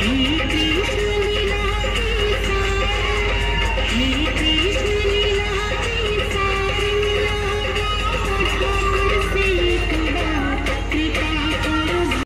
Mm-hmm.